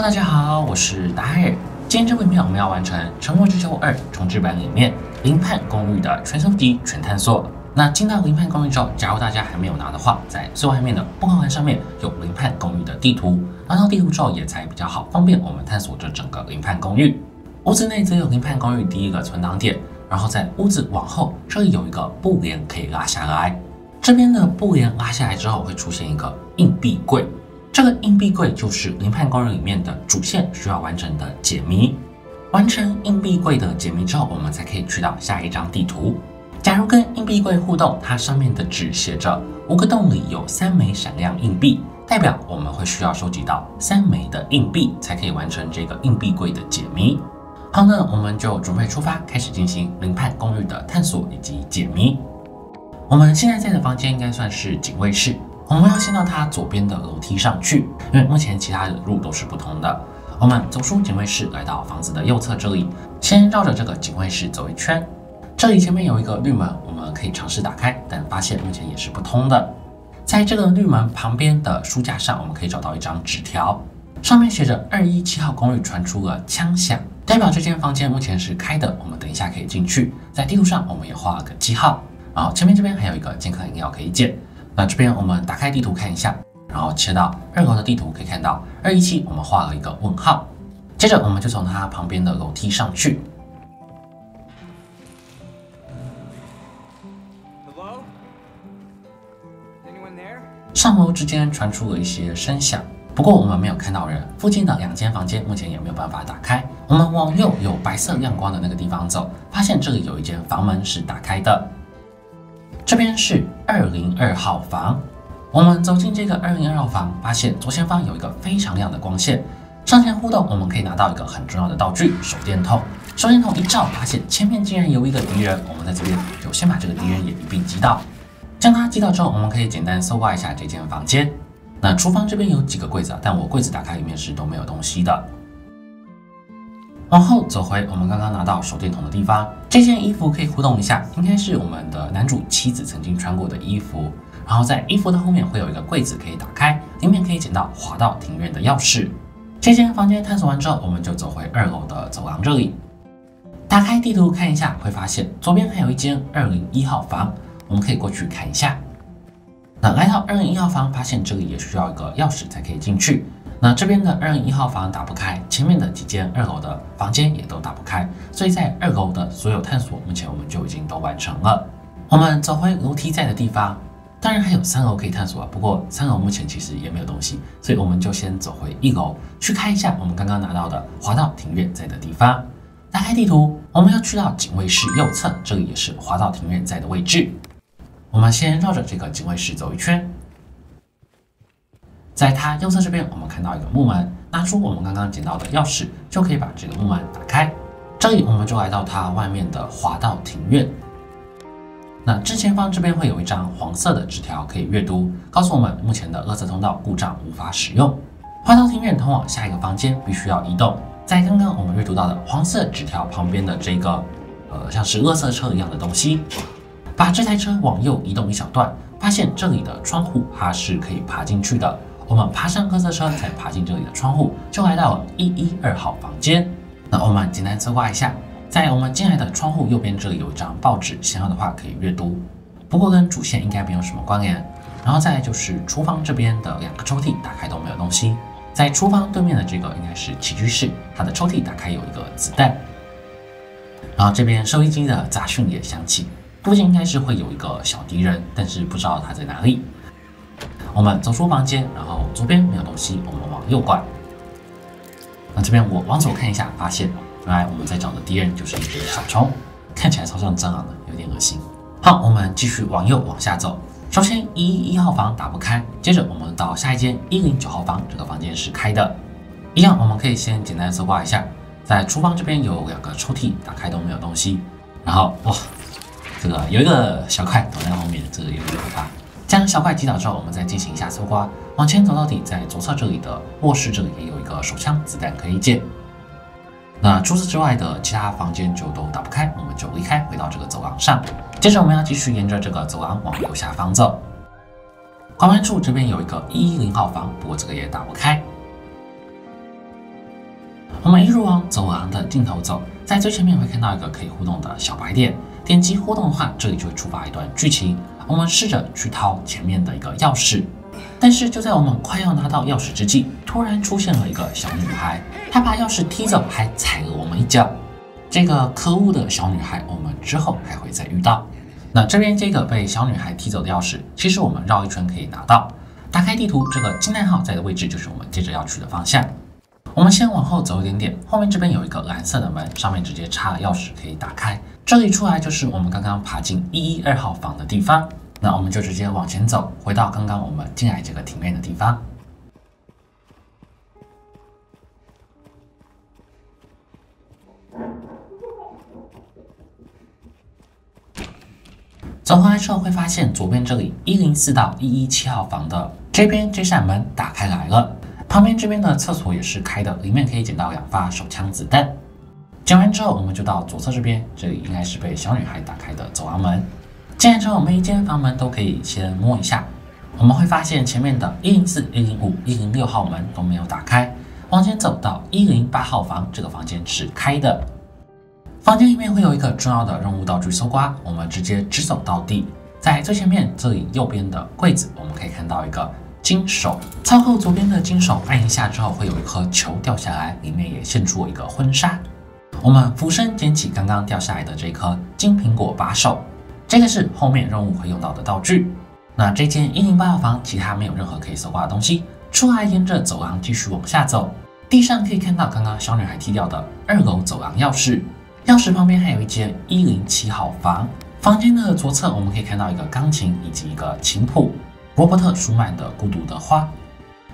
大家好，我是达尔。今天这部影片我们要完成《沉默之丘二》重置版里面林畔公寓的全收集、全探索。那进到林畔公寓之后，假如大家还没有拿的话，在最外面的布告栏上面有林畔公寓的地图，拿到地图之后也才比较好，方便我们探索这整个林畔公寓。屋子内则有林畔公寓第一个存档点，然后在屋子往后，这里有一个布帘可以拉下来。这边的布帘拉下来之后，会出现一个硬币柜。这个硬币柜就是林判公寓里面的主线需要完成的解谜。完成硬币柜的解谜之后，我们才可以去到下一张地图。假如跟硬币柜互动，它上面的纸写着五个洞里有三枚闪亮硬币，代表我们会需要收集到三枚的硬币，才可以完成这个硬币柜的解谜。好，那我们就准备出发，开始进行林判公寓的探索以及解谜。我们现在在的房间应该算是警卫室。我们要先到它左边的楼梯上去，因为目前其他的路都是不通的。我们走出警卫室，来到房子的右侧这里，先绕着这个警卫室走一圈。这里前面有一个绿门，我们可以尝试打开，但发现目前也是不通的。在这个绿门旁边的书架上，我们可以找到一张纸条，上面写着二一七号公寓传出了枪响，代表这间房间目前是开的。我们等一下可以进去。在地图上，我们也画了个记号。然后前面这边还有一个健康饮料可以捡。那这边我们打开地图看一下，然后切到二楼的地图，可以看到二一七，我们画了一个问号。接着我们就从它旁边的楼梯上去。上楼之间传出了一些声响，不过我们没有看到人。附近的两间房间目前也没有办法打开。我们往右有白色亮光的那个地方走，发现这里有一间房门是打开的。这边是二零二号房，我们走进这个二零二号房，发现左前方有一个非常亮的光线。上前互动，我们可以拿到一个很重要的道具——手电筒。手电筒一照，发现前面竟然有一个敌人。我们在这边就先把这个敌人也一并击倒。将他击倒之后，我们可以简单搜刮一下这间房间。那厨房这边有几个柜子，但我柜子打开里面是都没有东西的。往后走回我们刚刚拿到手电筒的地方，这件衣服可以互动一下，应该是我们的男主妻子曾经穿过的衣服。然后在衣服的后面会有一个柜子可以打开，里面可以捡到滑到庭院的钥匙。这间房间探索完之后，我们就走回二楼的走廊这里，打开地图看一下，会发现左边还有一间二零一号房，我们可以过去看一下。那来到二零一号房，发现这里也需要一个钥匙才可以进去。那这边的二零一号房打不开，前面的几间二楼的房间也都打不开，所以在二楼的所有探索，目前我们就已经都完成了。我们走回楼梯在的地方，当然还有三楼可以探索啊，不过三楼目前其实也没有东西，所以我们就先走回一楼去看一下我们刚刚拿到的滑道庭院在的地方。打开地图，我们要去到警卫室右侧，这里也是滑道庭院在的位置。我们先绕着这个警卫室走一圈。在它右侧这边，我们看到一个木门，拿出我们刚刚捡到的钥匙，就可以把这个木门打开。这里我们就来到它外面的滑道庭院。那正前方这边会有一张黄色的纸条可以阅读，告诉我们目前的垃圾通道故障无法使用。滑道庭院通往下一个房间必须要移动，在刚刚我们阅读到的黄色纸条旁边的这个，呃，像是垃圾车一样的东西，把这台车往右移动一小段，发现这里的窗户它是可以爬进去的。我们爬上各色车，再爬进这里的窗户，就来到了一一二号房间。那我们简单策划一下，在我们进来的窗户右边这里有一张报纸，想要的话可以阅读，不过跟主线应该没有什么关联。然后再就是厨房这边的两个抽屉打开都没有东西，在厨房对面的这个应该是起居室，它的抽屉打开有一个子弹。然后这边收音机的杂讯也响起，估计应该是会有一个小敌人，但是不知道他在哪里。我们走出房间，然后左边没有东西，我们往右拐。那这边我往左看一下，发现原来我们在找的敌人就是一只小虫，看起来超像蟑螂的，有点恶心。好，我们继续往右往下走。首先一一一号房打不开，接着我们到下一间一零九号房，这个房间是开的。一样，我们可以先简单搜刮一下，在厨房这边有两个抽屉打开都没有东西。然后哇，这个有一个小块躲在后面，这个有点可怕。将小怪击倒之后，我们再进行一下搜刮，往前走到底，在左侧这里的卧室这里也有一个手枪子弹可以捡。那除此之外的其他房间就都打不开，我们就离开，回到这个走廊上。接着我们要继续沿着这个走廊往右下方走。拐弯处这边有一个一一零号房，不过这个也打不开。我们一路往走廊的尽头走，在最前面会看到一个可以互动的小白点，点击互动的话，这里就会触发一段剧情。我们试着去掏前面的一个钥匙，但是就在我们快要拿到钥匙之际，突然出现了一个小女孩，她把钥匙踢走，还踩了我们一脚。这个可恶的小女孩，我们之后还会再遇到。那这边这个被小女孩踢走的钥匙，其实我们绕一圈可以拿到。打开地图，这个惊叹号在的位置就是我们接着要去的方向。我们先往后走一点点，后面这边有一个蓝色的门，上面直接插钥匙可以打开。这里出来就是我们刚刚爬进一一二号房的地方。那我们就直接往前走，回到刚刚我们进来这个庭院的地方。走回来之后会发现，左边这里一零四到一一七号房的这边这扇门打开来了，旁边这边的厕所也是开的，里面可以捡到两发手枪子弹。捡完之后，我们就到左侧这边，这里应该是被小女孩打开的走廊门。进来之后，每一间房门都可以先摸一下，我们会发现前面的一零四、一零五、一零六号门都没有打开。往前走到一零八号房，这个房间是开的。房间里面会有一个重要的任务道具搜刮，我们直接直走到底，在最前面这里右边的柜子，我们可以看到一个金手，操控左边的金手按一下之后，会有一颗球掉下来，里面也现出一个婚纱。我们俯身捡起刚刚掉下来的这颗金苹果把手，这个是后面任务会用到的道具。那这间一零八号房其他没有任何可以搜刮的东西，出来沿着走廊继续往下走，地上可以看到刚刚小女孩踢掉的二楼走廊钥匙。钥匙旁边还有一间一零七号房，房间的左侧我们可以看到一个钢琴以及一个琴谱，罗伯特舒曼的《孤独的花》。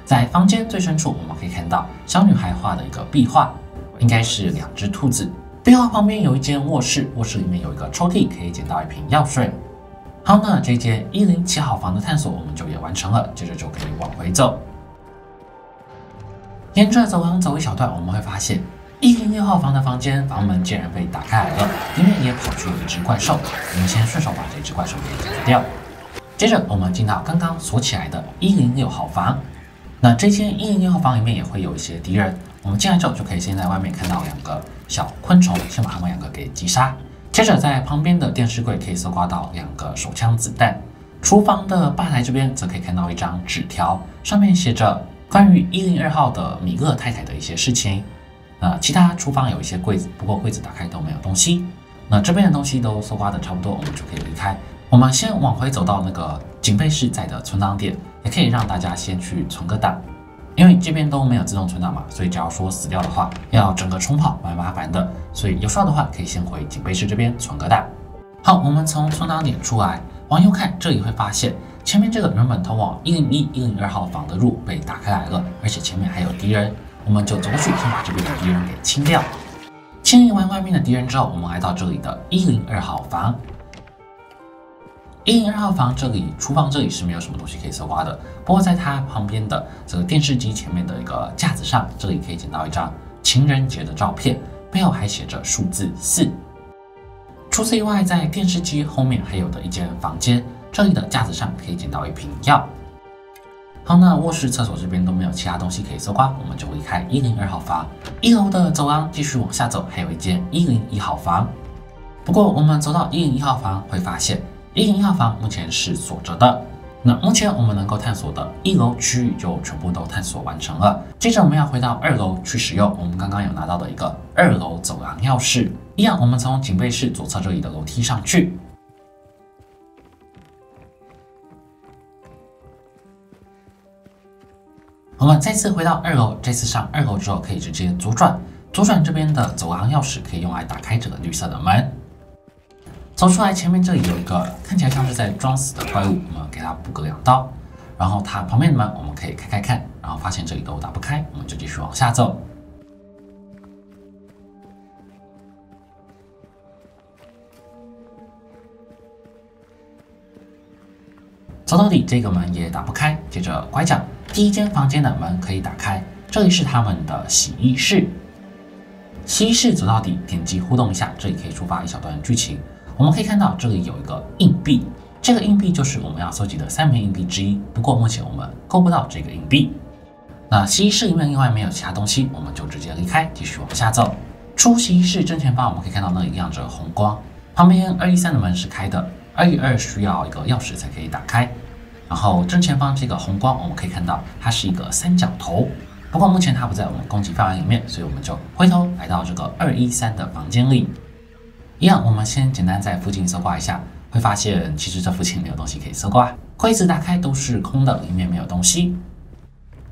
在房间最深处，我们可以看到小女孩画的一个壁画，应该是两只兔子。壁画旁边有一间卧室，卧室里面有一个抽屉，可以捡到一瓶药水。好，那这间一零七号房的探索我们就也完成了，接着就可以往回走。沿着走廊走一小段，我们会发现。一零六号房的房间房门竟然被打开来了，里面也跑出了一只怪兽。我们先顺手把这只怪兽给解决掉。接着我们进到刚刚锁起来的一零六号房。那这间一零六号房里面也会有一些敌人。我们进来之后就可以先在外面看到两个小昆虫，先把它们两个给击杀。接着在旁边的电视柜可以搜刮到两个手枪子弹。厨房的吧台这边则可以看到一张纸条，上面写着关于一零二号的米勒太太的一些事情。那其他厨房有一些柜子，不过柜子打开都没有东西。那这边的东西都搜刮的差不多，我们就可以离开。我们先往回走到那个警备室在的存档点，也可以让大家先去存个档，因为这边都没有自动存档嘛，所以假如说死掉的话，要整个冲跑蛮麻烦的。所以有需要的话，可以先回警备室这边存个档。好，我们从存档点出来，往右看，这里会发现前面这个原本通往一零一、一零二号房的路被打开来了，而且前面还有敌人。我们就走过去，先把这边的敌人给清掉。清理完外面的敌人之后，我们来到这里的一零二号房。一零二号房这里，厨房这里是没有什么东西可以搜刮的。不过在它旁边的这个电视机前面的一个架子上，这里可以捡到一张情人节的照片，背后还写着数字四。除此以外，在电视机后面还有的一间房间，这里的架子上可以捡到一瓶药。好，那卧室、厕所这边都没有其他东西可以搜刮，我们就离开一零二号房。一楼的走廊继续往下走，还有一间一零一号房。不过我们走到一零一号房，会发现一零一号房目前是锁着的。那目前我们能够探索的一楼区域就全部都探索完成了。接着我们要回到二楼去使用我们刚刚有拿到的一个二楼走廊钥匙。一样，我们从警备室左侧这里的楼梯上去。我们再次回到二楼，这次上二楼之后可以直接左转，左转这边的走廊钥匙可以用来打开这个绿色的门。走出来，前面这里有一个看起来像是在装死的怪物，我们给它补个两刀。然后它旁边的门我们可以开开看，然后发现这里都打不开，我们就继续往下走。走到底，这个门也打不开。接着拐角，第一间房间的门可以打开，这里是他们的洗衣室。洗衣室走到底，点击互动一下，这里可以触发一小段剧情。我们可以看到这里有一个硬币，这个硬币就是我们要搜集的三枚硬币之一。不过目前我们够不到这个硬币。那西室里面另外没有其他东西，我们就直接离开，继续往下走。出西室正前方，我们可以看到那里亮着红光，旁边二一三的门是开的，二一二需要一个钥匙才可以打开。然后正前方这个红光，我们可以看到它是一个三角头，不过目前它不在我们攻击范围里面，所以我们就回头来到这个二一三的房间里。一样，我们先简单在附近搜刮一下，会发现其实这附近没有东西可以搜刮，柜子打开都是空的，里面没有东西。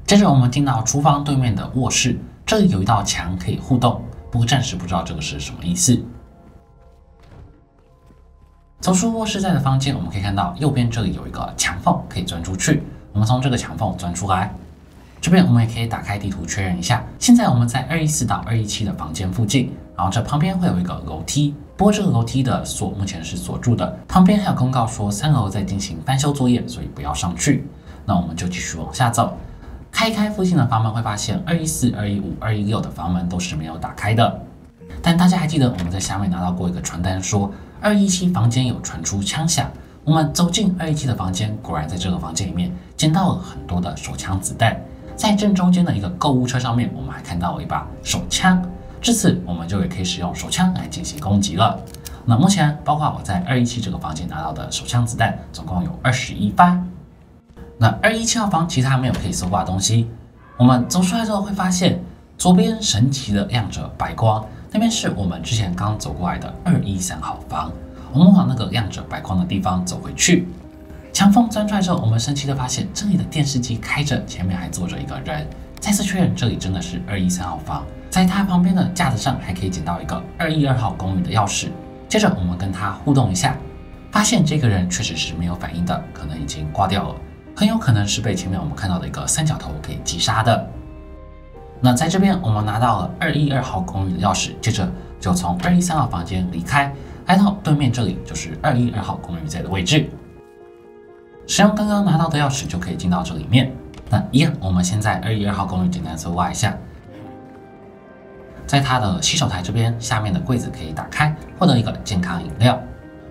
接着我们进到厨房对面的卧室，这里有一道墙可以互动，不过暂时不知道这个是什么意思。走出卧室在的房间，我们可以看到右边这里有一个墙缝可以钻出去，我们从这个墙缝钻出来。这边我们也可以打开地图确认一下，现在我们在二一四到二一七的房间附近，然后这旁边会有一个楼梯，不过这个楼梯的锁目前是锁住的，旁边还有公告说三楼在进行翻修作业，所以不要上去。那我们就继续往下走，开开附近的房门，会发现二一四、二一五、二一六的房门都是没有打开的。但大家还记得我们在下面拿到过一个传单，说二一七房间有传出枪响。我们走进二一七的房间，果然在这个房间里面捡到了很多的手枪子弹。在正中间的一个购物车上面，我们还看到了一把手枪。这次我们就也可以使用手枪来进行攻击了。那目前包括我在二一七这个房间拿到的手枪子弹，总共有二十一发。那二一七号房其他没有可以搜刮的东西。我们走出来之后会发现，左边神奇的亮着白光，那边是我们之前刚走过来的二一三号房。我们往那个亮着白光的地方走回去。墙缝钻出来之后，我们神奇的发现这里的电视机开着，前面还坐着一个人。再次确认，这里真的是二一三号房。在他旁边的架子上还可以捡到一个二一二号公寓的钥匙。接着我们跟他互动一下，发现这个人确实是没有反应的，可能已经挂掉了，很有可能是被前面我们看到的一个三角头给击杀的。那在这边我们拿到了二一二号公寓的钥匙，接着就从二一三号房间离开，来到对面这里就是二一二号公寓在的位置。使用刚刚拿到的钥匙就可以进到这里面。那一样，我们先在二一二号公寓简单搜刮一下，在它的洗手台这边下面的柜子可以打开，获得一个健康饮料。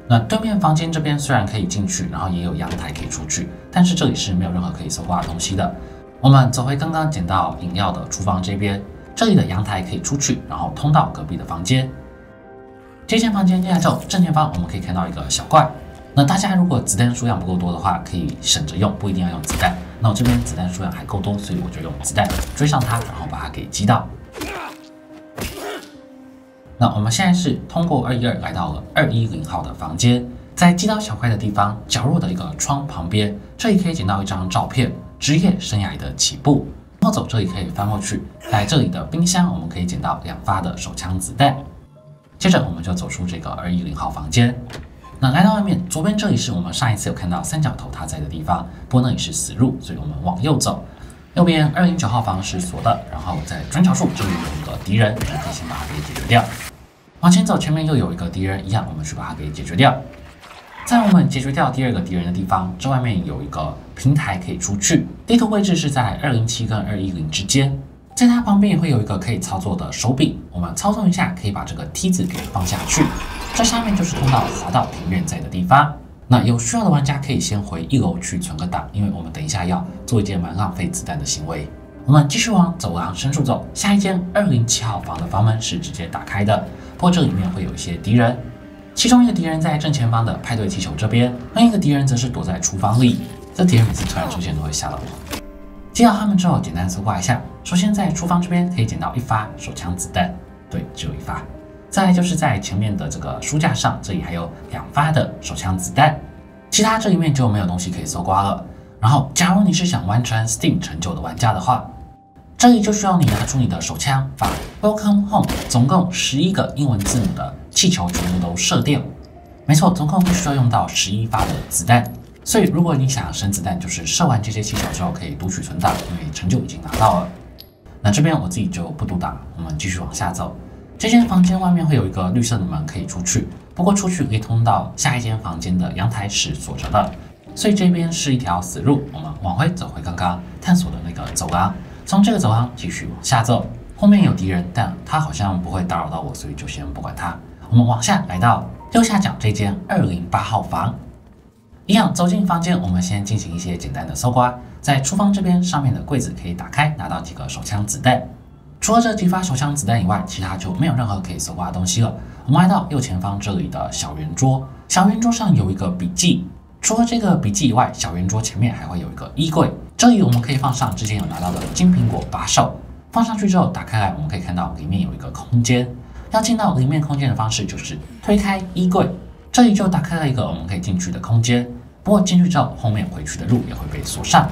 那对面房间这边虽然可以进去，然后也有阳台可以出去，但是这里是没有任何可以搜刮的东西的。我们走回刚刚捡到饮料的厨房这边，这里的阳台可以出去，然后通到隔壁的房间。这间房间进来之后，正前方我们可以看到一个小怪。那大家如果子弹数量不够多的话，可以省着用，不一定要用子弹。那我这边子弹数量还够多，所以我就用子弹追上它，然后把它给击倒。那我们现在是通过二一二来到了二一零号的房间，在击倒小怪的地方角落的一个窗旁边，这里可以捡到一张照片，职业生涯的起步。然后走这里可以翻过去，在这里的冰箱我们可以捡到两发的手枪子弹。接着我们就走出这个二一零号房间。那来到外面，左边这里是我们上一次有看到三角头他在的地方，不过那里是死路，所以我们往右走。右边二零九号房是锁的，然后在转角处这里有一个敌人，我们可以先把它给解决掉。往前走，前面又有一个敌人，一样我们去把它给解决掉。在我们解决掉第二个敌人的地方，这外面有一个平台可以出去，地图位置是在二零七跟二一零之间。在它旁边也会有一个可以操作的手柄，我们操纵一下，可以把这个梯子给放下去。这下面就是通道滑到庭院在的地方。那有需要的玩家可以先回一楼去存个档，因为我们等一下要做一件蛮浪费子弹的行为。我们继续往走廊深处走，下一间二零七号房的房门是直接打开的，或这里面会有一些敌人，其中一个敌人在正前方的派对气球这边，另一个敌人则是躲在厨房里。这敌人每次突然出现都会吓到我。接到他们之后，简单搜刮一下。首先在厨房这边可以捡到一发手枪子弹，对，只有一发。再就是在前面的这个书架上，这里还有两发的手枪子弹。其他这里面就没有东西可以搜刮了。然后，假如你是想完成 Steam 成就的玩家的话，这里就需要你拿出你的手枪，把 Welcome Home 总共十一个英文字母的气球全部都射掉。没错，总共必须要用到十一发的子弹。所以，如果你想省子弹，就是射完这些气球之后可以读取存档，因为成就已经拿到了。那这边我自己就不读档，我们继续往下走。这间房间外面会有一个绿色的门可以出去，不过出去可以通到下一间房间的阳台是锁着的，所以这边是一条死路。我们往回走回刚刚探索的那个走廊，从这个走廊继续往下走。后面有敌人，但他好像不会打扰到我，所以就先不管他。我们往下来到右下角这间二零八号房。一样走进房间，我们先进行一些简单的搜刮。在厨房这边上面的柜子可以打开，拿到几个手枪子弹。除了这几发手枪子弹以外，其他就没有任何可以搜刮的东西了。我们来到右前方这里的小圆桌，小圆桌上有一个笔记。除了这个笔记以外，小圆桌前面还会有一个衣柜，这里我们可以放上之前有拿到的金苹果把手。放上去之后，打开来，我们可以看到里面有一个空间。要进到里面空间的方式就是推开衣柜，这里就打开了一个我们可以进去的空间。不过进去之后，后面回去的路也会被锁上。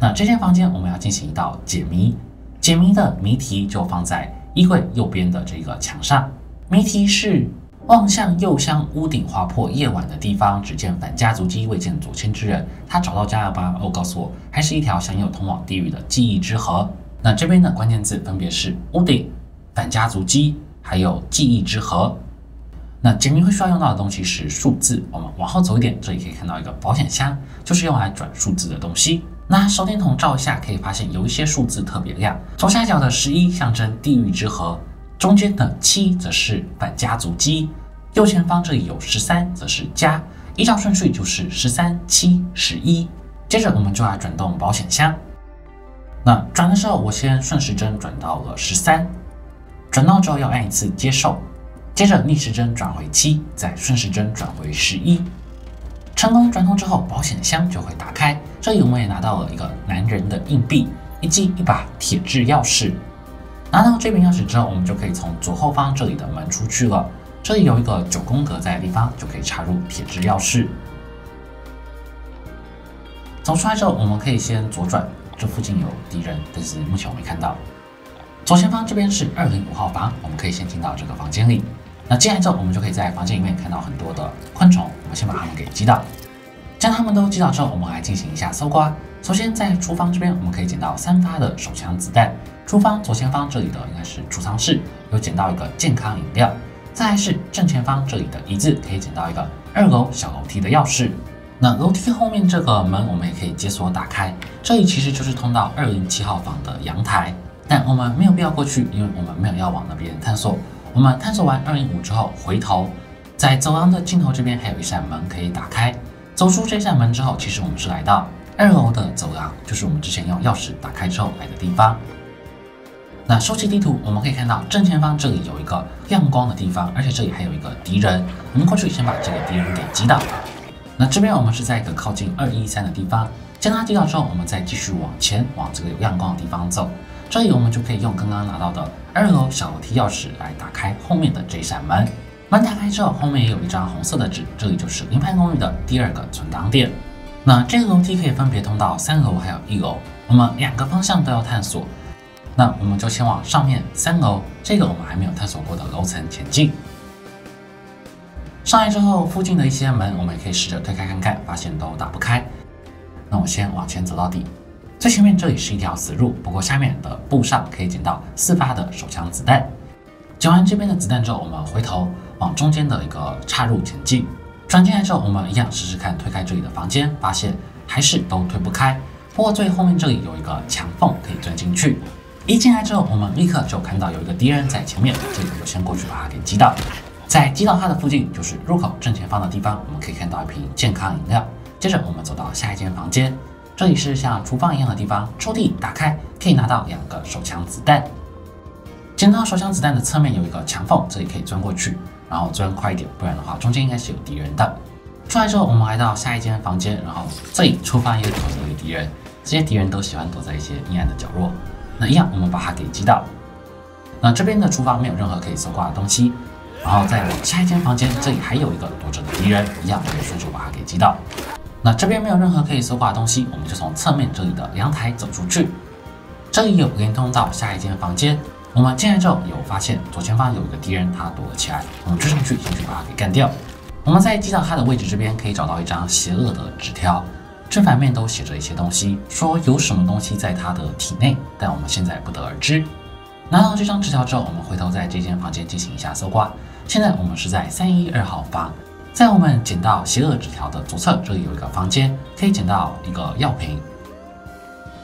那这间房间我们要进行一道解谜。解谜的谜题就放在衣柜右边的这个墙上。谜题是：望向右厢屋顶划破夜晚的地方，只见反家族机，未见左迁之人。他找到加尔巴？哦，告诉我，还是一条享有通往地狱的记忆之河。那这边的关键字分别是屋顶、反家族机，还有记忆之盒。那解谜会需要用到的东西是数字。我们往后走一点，这里可以看到一个保险箱，就是用来转数字的东西。拿手电筒照一下，可以发现有一些数字特别亮。左下角的十一象征地狱之河，中间的七则是反家族机，右前方这里有十三，则是加。依照顺序就是十三、七、十一。接着我们就来转动保险箱。那转的时候，我先顺时针转到了十三，转到之后要按一次接受，接着逆时针转回七，再顺时针转回十一。成功转动之后，保险箱就会打开。这里我们也拿到了一个男人的硬币，以及一把铁质钥匙。拿到这柄钥匙之后，我们就可以从左后方这里的门出去了。这里有一个九宫格在的地方，就可以插入铁质钥匙。走出来之后，我们可以先左转，这附近有敌人，但是目前我没看到。左前方这边是二零五号房，我们可以先进到这个房间里。那进来之后，我们就可以在房间里面看到很多的昆虫。我们先把它们给击倒，将它们都击倒之后，我们来进行一下搜刮。首先在厨房这边，我们可以捡到三发的手枪子弹。厨房左前方这里的应该是储藏室，有捡到一个健康饮料。再来是正前方这里的椅子，可以捡到一个二楼小楼梯的钥匙。那楼梯后面这个门，我们也可以解锁打开。这里其实就是通到二零七号房的阳台，但我们没有必要过去，因为我们没有要往那边探索。我们探索完二零五之后，回头在走廊的尽头这边还有一扇门可以打开。走出这扇门之后，其实我们是来到二楼的走廊，就是我们之前用钥匙打开之后来的地方。那收集地图，我们可以看到正前方这里有一个亮光的地方，而且这里还有一个敌人。我们过去先把这个敌人给击倒。那这边我们是在一个靠近二一三的地方，将它接到之后，我们再继续往前往这个有亮光的地方走。这里我们就可以用刚刚拿到的二楼小楼梯钥匙来打开后面的这扇门。门打开之后，后面也有一张红色的纸，这里就是林派公寓的第二个存档点。那这个楼梯可以分别通到三楼还有一楼，我们两个方向都要探索。那我们就先往上面三楼这个我们还没有探索过的楼层前进。上来之后，附近的一些门我们也可以试着推开看看，发现都打不开。那我先往前走到底。最前面这里是一条死路，不过下面的布上可以捡到四发的手枪子弹。捡完这边的子弹之后，我们回头往中间的一个岔路前进。转进来之后，我们一样试试看推开这里的房间，发现还是都推不开。不过最后面这里有一个墙缝可以钻进去。一进来之后，我们立刻就看到有一个敌人在前面，这里就先过去把他给击倒。在击倒他的附近就是入口正前方的地方，我们可以看到一瓶健康饮料。接着我们走到下一间房间。这里是像厨房一样的地方，抽屉打开可以拿到两个手枪子弹。捡到手枪子弹的侧面有一个墙缝，这里可以钻过去，然后钻快一点，不然的话中间应该是有敌人的。出来之后，我们来到下一间房间，然后这里厨房也有一个敌人，这些敌人都喜欢躲在一些阴暗的角落。那一样，我们把它给击倒。那这边的厨房没有任何可以搜刮的东西，然后再往下一间房间，这里还有一个躲着的敌人，一样可以顺手把他给击倒。那这边没有任何可以搜刮的东西，我们就从侧面这里的阳台走出去。这里有连通到下一间房间。我们进来之后有发现左前方有一个敌人，他躲了起来。我们追上去，先去把他给干掉。我们在击倒他的位置这边可以找到一张邪恶的纸条，正反面都写着一些东西，说有什么东西在他的体内，但我们现在不得而知。拿到这张纸条之后，我们回头在这间房间进行一下搜刮。现在我们是在三一二号房。在我们捡到邪恶纸条的左侧，这里有一个房间，可以捡到一个药瓶。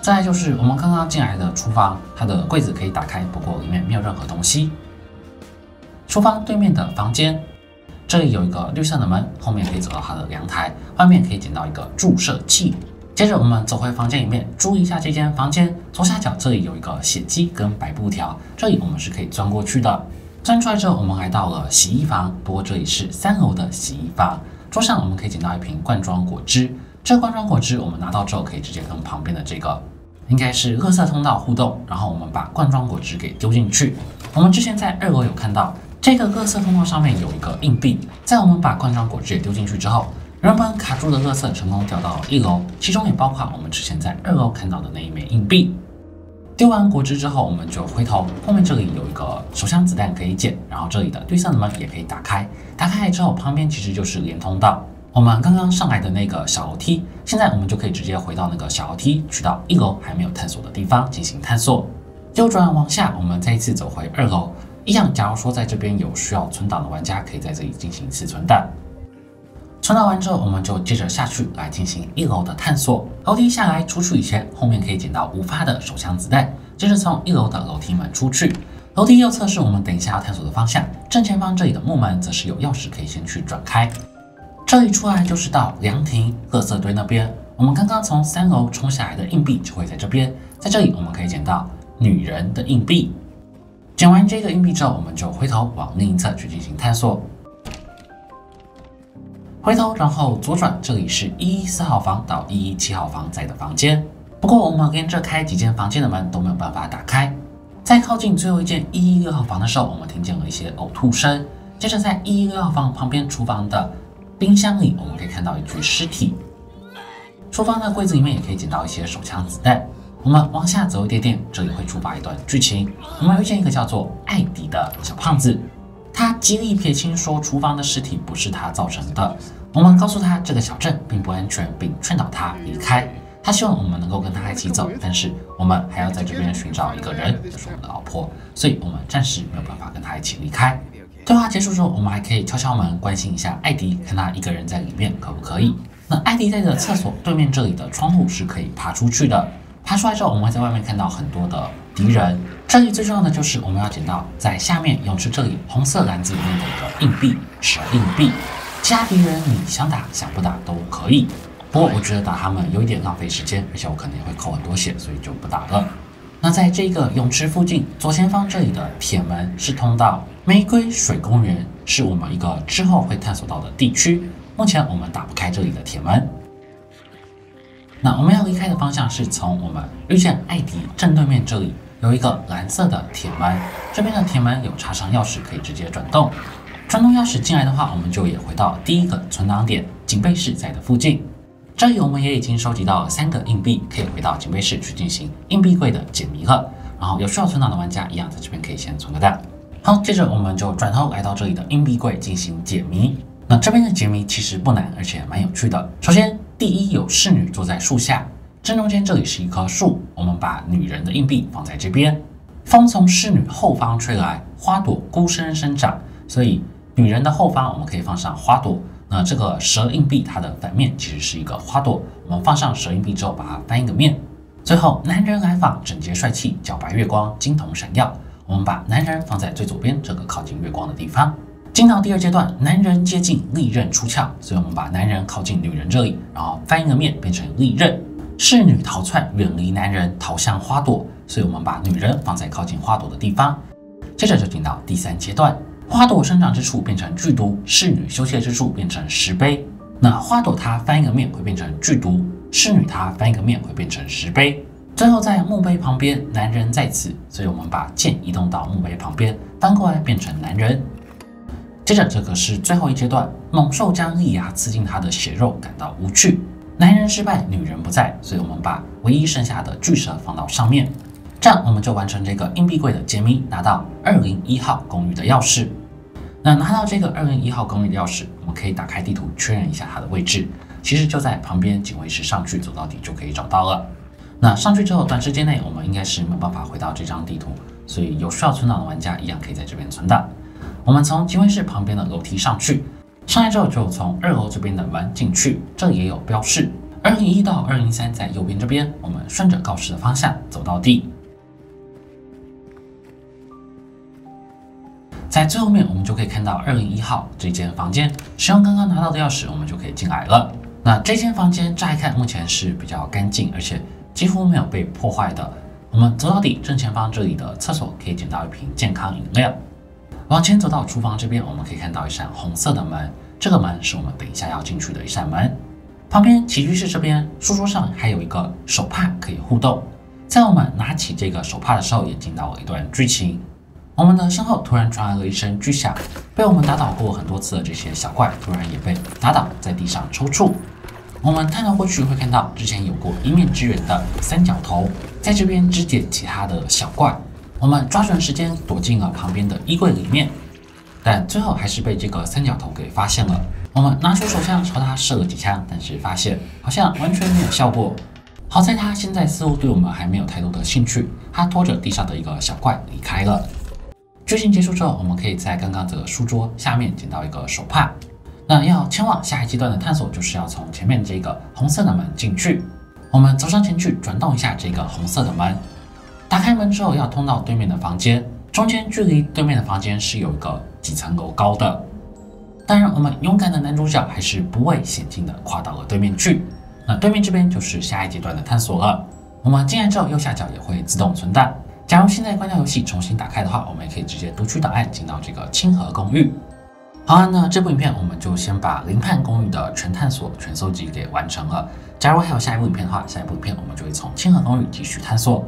再就是我们刚刚进来的厨房，它的柜子可以打开，不过里面没有任何东西。厨房对面的房间，这里有一个绿色的门，后面可以走到它的阳台，外面可以捡到一个注射器。接着我们走回房间里面，注意一下这间房间左下角这里有一个血迹跟白布条，这里我们是可以钻过去的。钻出来之后，我们来到了洗衣房，不过这里是三楼的洗衣房。桌上我们可以捡到一瓶罐装果汁，这罐装果汁我们拿到之后可以直接跟旁边的这个应该是垃圾通道互动，然后我们把罐装果汁给丢进去。我们之前在二楼有看到这个垃圾通道上面有一个硬币，在我们把罐装果汁也丢进去之后。原本卡住的乐色成功掉到一楼，其中也包括我们之前在二楼看到的那一枚硬币。丢完果汁之后，我们就回头，后面这里有一个手枪子弹可以捡，然后这里的绿色的门也可以打开。打开之后，旁边其实就是连通道，我们刚刚上来的那个小楼梯。现在我们就可以直接回到那个小楼梯，去到一楼还没有探索的地方进行探索。右转往下，我们再一次走回二楼，一样。假如说在这边有需要存档的玩家，可以在这里进行一次存档。存档完之后，我们就接着下去来进行一楼的探索。楼梯下来出去以前，后面可以捡到五发的手枪子弹。接着从一楼的楼梯门出去，楼梯右侧是我们等一下要探索的方向。正前方这里的木门则是有钥匙可以先去转开。这里出来就是到凉亭垃圾堆那边。我们刚刚从三楼冲下来的硬币就会在这边，在这里我们可以捡到女人的硬币。捡完这个硬币之后，我们就回头往另一侧去进行探索。回头，然后左转，这里是一一四号房到一一七号房在的房间。不过我们连着开几间房间的门都没有办法打开。在靠近最后一间一一六号房的时候，我们听见了一些呕吐声。接着在一一六号房旁边厨房的冰箱里，我们可以看到一具尸体。厨房的柜子里面也可以捡到一些手枪子弹。我们往下走一点点，这里会触发一段剧情。我们遇见一个叫做艾迪的小胖子。他极力撇清说厨房的尸体不是他造成的。我们告诉他这个小镇并不安全，并劝导他离开。他希望我们能够跟他一起走，但是我们还要在这边寻找一个人，就是我们的老婆，所以我们暂时没有办法跟他一起离开。对话结束之后，我们还可以敲敲门，关心一下艾迪，看他一个人在里面可不可以。那艾迪在的厕所对面这里的窗户是可以爬出去的。爬出来之后，我们会在外面看到很多的敌人。这里最重要的就是我们要捡到在下面泳池这里红色篮子里面的一个硬币，是硬币。其他敌人你想打想不打都可以，不过我觉得打他们有一点浪费时间，而且我可能会扣很多血，所以就不打了。那在这个泳池附近左前方这里的铁门是通道玫瑰水公园，是我们一个之后会探索到的地区。目前我们打不开这里的铁门。那我们要离开的方向是从我们遇见艾迪正对面这里有一个蓝色的铁门，这边的铁门有插上钥匙可以直接转动，转动钥匙进来的话，我们就也回到第一个存档点警备室在的附近。这里我们也已经收集到三个硬币，可以回到警备室去进行硬币柜的解谜了。然后有需要存档的玩家一样在这边可以先存个档。好，接着我们就转头来到这里的硬币柜进行解谜。那这边的解谜其实不难，而且蛮有趣的。首先。第一有侍女坐在树下，正中间这里是一棵树，我们把女人的硬币放在这边。风从侍女后方吹来，花朵孤身生长，所以女人的后方我们可以放上花朵。那这个蛇硬币它的反面其实是一个花朵，我们放上蛇硬币之后把它翻一个面。最后男人来访，整洁帅气，皎白月光，金铜闪耀，我们把男人放在最左边这个靠近月光的地方。进到第二阶段，男人接近，利刃出鞘，所以我们把男人靠近女人这里，然后翻一个面变成利刃。侍女逃窜，远离男人，逃向花朵，所以我们把女人放在靠近花朵的地方。接着就进到第三阶段，花朵生长之处变成剧毒，侍女休憩之处变成石碑。那花朵它翻一个面会变成剧毒，侍女她翻一个面会变成石碑。最后在墓碑旁边，男人在此，所以我们把剑移动到墓碑旁边，翻过来变成男人。接着，这个是最后一阶段，猛兽将利牙刺进他的血肉，感到无趣。男人失败，女人不在，所以我们把唯一剩下的巨蛇放到上面，这样我们就完成这个硬币柜的解谜，拿到二零一号公寓的钥匙。那拿到这个二零一号公寓的钥匙，我们可以打开地图确认一下它的位置，其实就在旁边警卫室上去走到底就可以找到了。那上去之后，短时间内我们应该是没有办法回到这张地图，所以有需要存档的玩家一样可以在这边存档。我们从警卫室旁边的楼梯上去，上来之后就从二楼这边的门进去，这也有标示，二零一到二零三在右边这边。我们顺着告示的方向走到底，在最后面我们就可以看到二零一号这间房间，使用刚刚拿到的钥匙，我们就可以进来了。那这间房间乍一看目前是比较干净，而且几乎没有被破坏的。我们走到底正前方这里的厕所可以捡到一瓶健康饮料。往前走到厨房这边，我们可以看到一扇红色的门，这个门是我们等一下要进去的一扇门。旁边起居室这边书桌上还有一个手帕可以互动。在我们拿起这个手帕的时候，也听到了一段剧情。我们的身后突然传来了一声巨响，被我们打倒过很多次的这些小怪突然也被打倒在地上抽搐。我们探头过去会看到之前有过一面之缘的三角头在这边肢解其他的小怪。我们抓准时间躲进了旁边的衣柜里面，但最后还是被这个三角头给发现了。我们拿出手枪朝他射了几枪，但是发现好像完全没有效果。好在他现在似乎对我们还没有太多的兴趣，他拖着地上的一个小怪离开了。剧情结束之后，我们可以在刚刚这个书桌下面捡到一个手帕。那要前往下一阶段的探索，就是要从前面这个红色的门进去。我们走上前去，转动一下这个红色的门，打开门之后要通到对面的房间，中间距离对面的房间是有一个几层楼高的。当然，我们勇敢的男主角还是不畏险境的跨到了对面去。那对面这边就是下一阶段的探索了。我们进来之后，右下角也会自动存档。假如现在关掉游戏重新打开的话，我们也可以直接读取档案进到这个清河公寓。好啊，那这部影片我们就先把林畔公寓的全探索、全搜集给完成了。假如还有下一部影片的话，下一部影片我们就会从清河公寓继续探索。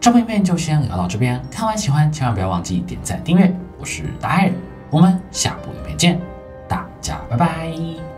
这部影片就先聊到这边，看完喜欢千万不要忘记点赞订阅。我是达人，我们下部影片见，大家拜拜。